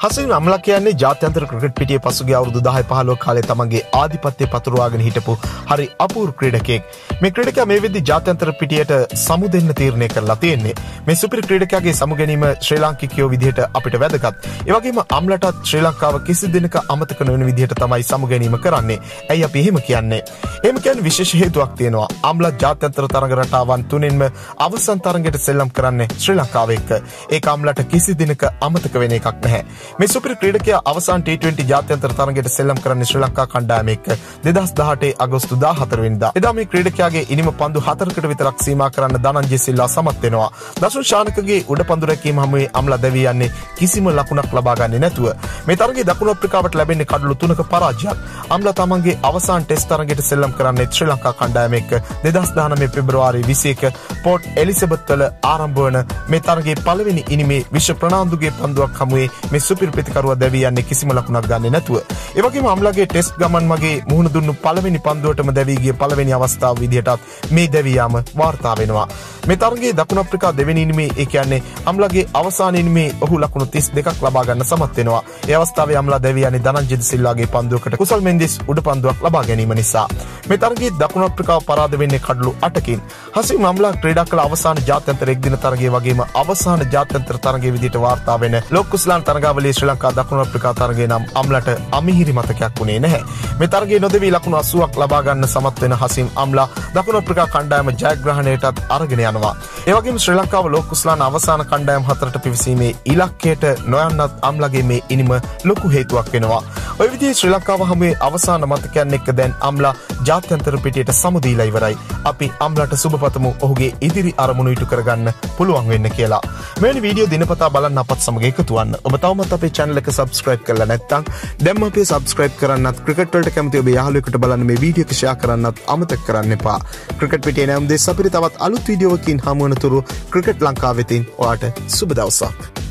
හසින් අමලා කියන්නේ ජාත්‍යන්තර ක්‍රිකට් පිටිය පසුගේ අවුරුදු දහය පහලෝ කාලේ තමන්ගේ ආධිපත්‍යය පතුරවාගෙන හිටපු හරි අපූර් ක්‍රීඩකෙක් මේ ක්‍රඩක මේ විදි ජාත්‍යන්තර පිටියට සමු දෙන්න තීරණය කරලා තියෙන්නේ. මේ සුපිරි ක්‍රඩකගේ සමුගැනීම ශ්‍රී ලාංකිකයෝ විදිහට අපිට වැදගත්. ඒවගේම අම්ලටත් ශ්‍රී ලංකාව කිසි දෙනක අමතක නොවන විදිහට තමයි සමුගැනීම කරන්නේ. ඇයි අපි එහෙම කියන්නේ? එම කියන් විශේෂ හේතුවක් තියෙනවා. අම්ල ජාත්‍යන්තර තරග රටාවන් තුනෙන්ම අවසන් තරගෙට සෙල්ලම් කරන්නේ ශ්‍රී ලංකාව එක්ක. ඒ අම්ලට කිසි දිනක අමතක වෙන එකක් නැහැ. මේ සුපිරි ක්‍රීඩකයා අවසාන T20 ජාත්‍යන්තර තරගයට සෙල්ලම් කරන්නේ ශ්‍රී ලංකා කණ්ඩායම එක්ක 2018 අගෝස්තු 14 වෙනිදා. එදා මේ ක්‍රීඩකයාගේ ඉනිම පන්දු හතරකට විතරක් සීමා කරන්න ධනංජය සිල්වා සමත් වෙනවා. දසුන් ශානකගේ උඩ පන්දු රැකීම හමුවේ අම්ලා දැවී යන්නේ කිසිම ලකුණක් ලබා ගන්නේ නැතුව. මේ තරගයේ දකුණු අප්‍රිකාවට ලැබෙන්නේ කඩලු තුනක පරාජයක්. අම්ලා තමන්ගේ අවසාන ටෙස්ට් තරගයට සෙල්ලම් කරන්නේ ශ්‍රී ලංකා කණ්ඩායම එක්ක 2019 පෙබරවාරි 21 පෝට් එලිසබෙත් වල ආරම්භ වන මේ තරගයේ පළවෙනි ඉනිමේ විශ්ව ප්‍රනාන්දුගේ පන්දුවක් හමුවේ මේ සුපිරි ප්‍රතිකරුව දැවී යන්නේ කිසිම ලකුණක් ගන්නේ නැතුව. ඒ වගේම අම්ලගේ ටෙස්ට් ගමන් මගේ මුහුණ දුන්නු පළවෙනි පන්දුවටම දැවී ගිය පළවෙනි අවස්ථාව විදිහටත් මේ දැවී යාම වාර්තා වෙනවා. මේ තරගයේ දකුණු අප්‍රිකා දෙවෙනි ඉනිමේ ඒ කියන්නේ අම්ලගේ අවසාන ඉනිමේ ඔහු ලකුණු 32ක් ලබා ගන්න සමත් වෙනවා. ඒ අවස්ථාවේ අම්ලා දැවී යන්නේ ධනංජිත් සිල්වාගේ පන්දුවකට කුසල් මෙන්දිස් උඩ පන්දුවක් ලබා ගැනීම නිසා. මේ තරගයේ දකුණු අප්‍රිකාව පරාද වෙන්නේ කඩලු 8කින්. හසිම් අම්ලා ක්‍රීඩා කළ අවසාන ජාත්‍යන්තර එක්දින තරගයේ වගේම අවසාන ජාත්‍යන්තර තරගයේ විදිහට වාර්තා වෙන ලෝකුස්ලාන් තරගාවලියේ ශ්‍රී ලංකා දකුණු අප්‍රිකා තරගයේ නම් අම්ලට අමිහිරි මතකයක් වුණේ නැහැ. මේ තරගයේ නොදෙවී ලකුණු 80ක් ලබා ගන්න සමත් වෙන හසිම් අම්ලා දකුණු අප්‍රිකා කණ්ඩායම ජයග්‍රහණයටත් අරගෙන යනවා. ඒ වගේම ශ්‍රී ලංකාව ලෝකුස්ලාන අවසාන කණ්ඩායම් හතරට පිවිසීමේ ඉලක්කයට නොයන්නත් අම්ලගේ මේ ඉනිම ලොකු හේතුවක් වෙනවා. ඔය විදිහේ ශ්‍රී ලංකාව හමුවේ අවසාන මතකයන් එක්ක දැන් අම්ලා ජාත්‍යන්තර පිටියට සමුදීලා ඉවරයි. අපි අම්ලට සුබපතමු ඔහුගේ ඉදිරි අරමුණු ඉටු කරගන්න පුළුවන් වෙන්න කියලා. මෙවැනි වීඩියෝ දිනපතා බලන්න අපත් සමග එකතුවන්න. ඔබ තවමත් අපේ channel එක subscribe කරලා නැත්නම් දැම්ම අපේ subscribe කරන්නත් ක්‍රිකට් වලට කැමති ඔබේ යාළුවෙකුට බලන්න මේ වීඩියෝ එක share කරන්නත් අමතක කරන්න එපා. ක්‍රිකට් පිටියේ නම් දෙස් අපිට තවත් අලුත් වීඩියෝවකින් හමු වෙනතුරු ක්‍රිකට් ලංකාව වෙතින් ඔයාට සුබ දවසක්.